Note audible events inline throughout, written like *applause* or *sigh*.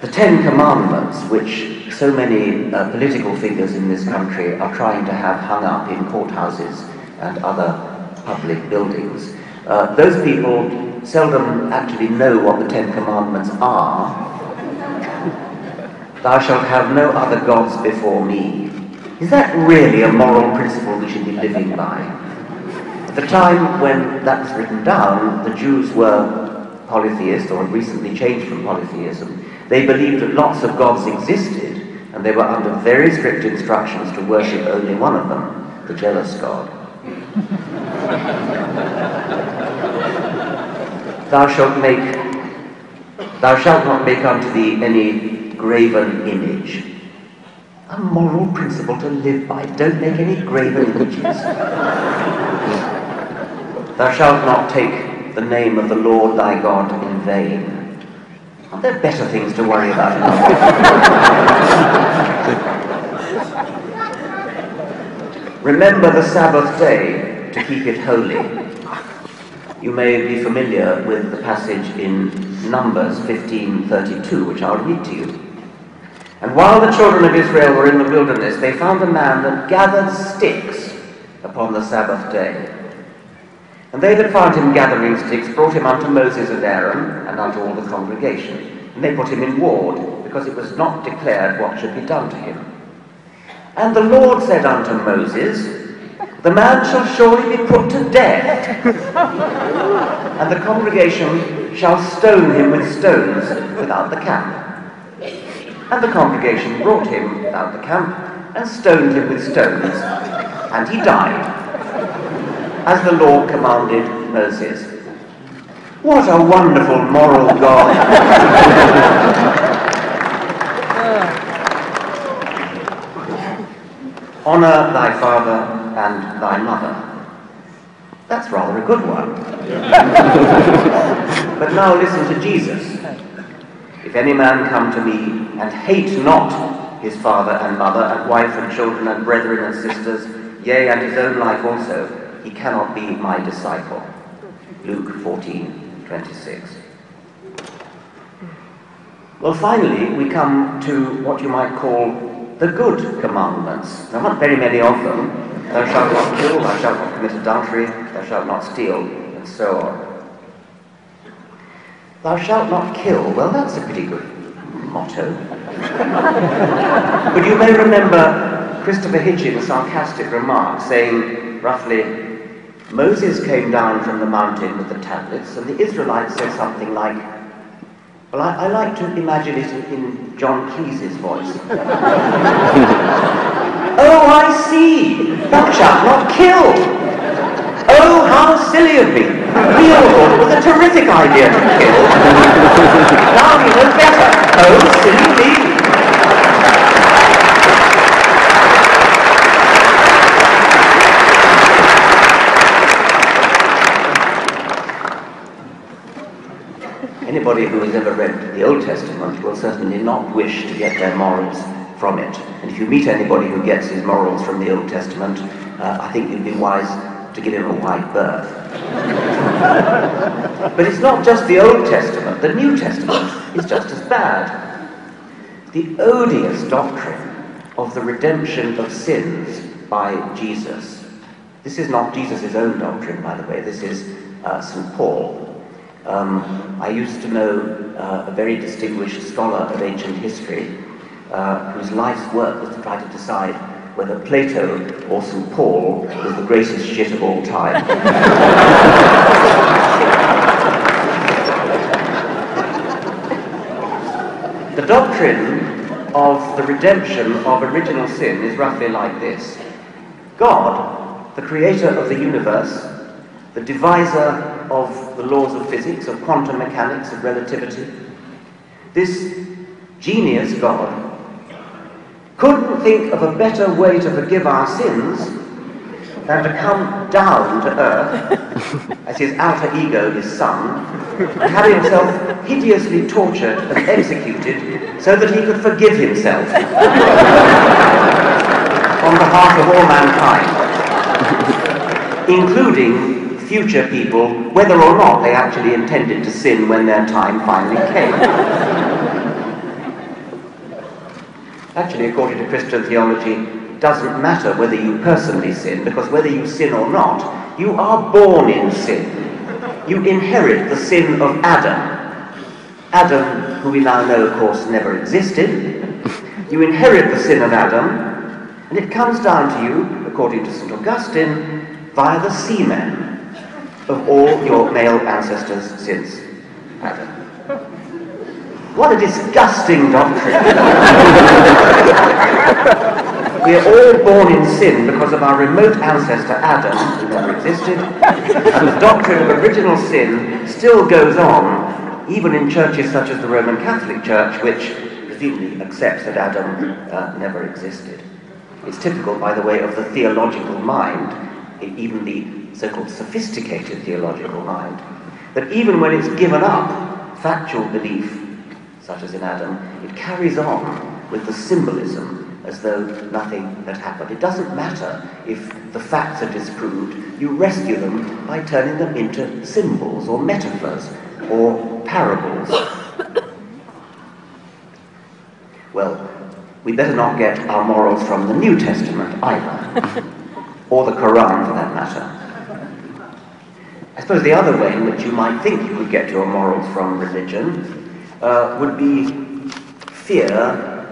The Ten Commandments, which so many uh, political figures in this country are trying to have hung up in courthouses and other public buildings, uh, those people seldom actually know what the Ten Commandments are. Thou shalt have no other gods before me. Is that really a moral principle we should be living by? At the time when that was written down, the Jews were polytheist or had recently changed from polytheism. They believed that lots of gods existed, and they were under very strict instructions to worship only one of them, the jealous God. *laughs* thou shalt make thou shalt not make unto thee any graven image. A moral principle to live by. Don't make any graven images. *laughs* thou shalt not take the name of the Lord thy God in vain. Are there better things to worry about? Remember the Sabbath day to keep it holy. You may be familiar with the passage in Numbers 15:32, which I'll read to you. And while the children of Israel were in the wilderness, they found a man that gathered sticks upon the Sabbath day. And they that found him gathering sticks brought him unto Moses and Aaron and unto all the congregation. And they put him in ward, because it was not declared what should be done to him. And the Lord said unto Moses, the man shall surely be put to death, *laughs* and the congregation shall stone him with stones without the camp. And the congregation brought him without the camp and stoned him with stones, and he died, as the Lord commanded Moses. What a wonderful moral God! *laughs* Honor thy father and thy mother. That's rather a good one. *laughs* but now listen to Jesus. If any man come to me and hate not his father and mother and wife and children and brethren and sisters, yea, and his own life also, he cannot be my disciple. Luke 14, 26. Well, finally, we come to what you might call the good commandments. There aren't very many of them, Thou shalt not kill, thou shalt not commit adultery, thou shalt not steal, and so on. Thou shalt not kill. Well, that's a pretty good motto. *laughs* but you may remember Christopher Hitchens' sarcastic remark saying, roughly, Moses came down from the mountain with the tablets, and the Israelites said something like, well, I, I like to imagine it in John Cleese's voice. *laughs* oh, I see. Shalt not kill. Oh, how silly of me. We all was a terrific idea to kill. now we know better. Oh, silly me. Anybody who has ever read the Old Testament will certainly not wish to get their morals from it. And if you meet anybody who gets his morals from the Old Testament, uh, I think you'd be wise to give him a wide berth. *laughs* but it's not just the Old Testament, the New Testament is just as bad. The odious doctrine of the redemption of sins by Jesus. This is not Jesus' own doctrine, by the way, this is uh, St. Paul. Um, I used to know uh, a very distinguished scholar of ancient history uh, whose life's work was to try to decide whether Plato or St. Paul was the greatest shit of all time. *laughs* the doctrine of the redemption of original sin is roughly like this God, the creator of the universe, the deviser of the laws of physics, of quantum mechanics, of relativity, this genius God couldn't think of a better way to forgive our sins than to come down to earth as his alter ego, his son, and have himself hideously tortured and executed so that he could forgive himself on behalf of all mankind, including future people, whether or not they actually intended to sin when their time finally came. Actually, according to Christian theology, it doesn't matter whether you personally sin, because whether you sin or not, you are born in sin. You inherit the sin of Adam. Adam, who we now know, of course, never existed. You inherit the sin of Adam, and it comes down to you, according to St. Augustine, via the semen of all your male ancestors since Adam. What a disgusting doctrine. *laughs* we are all born in sin because of our remote ancestor Adam, who never existed, and the doctrine of original sin still goes on, even in churches such as the Roman Catholic Church, which presumably accepts that Adam uh, never existed. It's typical, by the way, of the theological mind, even the so-called sophisticated theological mind, that even when it's given up factual belief such as in Adam, it carries on with the symbolism as though nothing had happened. It doesn't matter if the facts are disproved, you rescue them by turning them into symbols or metaphors or parables. well, we better not get our morals from the New Testament either, or the Quran for that matter. I suppose the other way in which you might think you could get your morals from religion uh, would be fear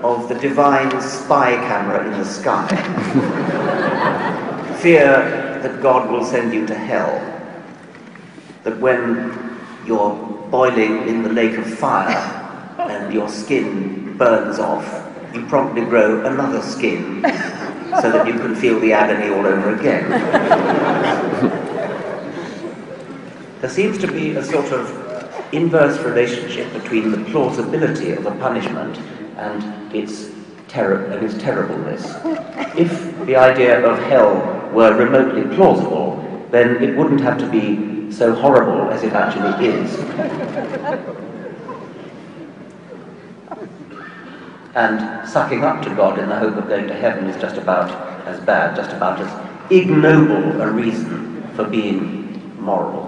of the divine spy camera in the sky. *laughs* fear that God will send you to hell. That when you're boiling in the lake of fire and your skin burns off, you promptly grow another skin so that you can feel the agony all over again. there seems to be a sort of inverse relationship between the plausibility of a punishment and its terror and its terribleness. If the idea of hell were remotely plausible, then it wouldn't have to be so horrible as it actually is. And sucking up to God in the hope of going to heaven is just about as bad, just about as ignoble a reason for being moral.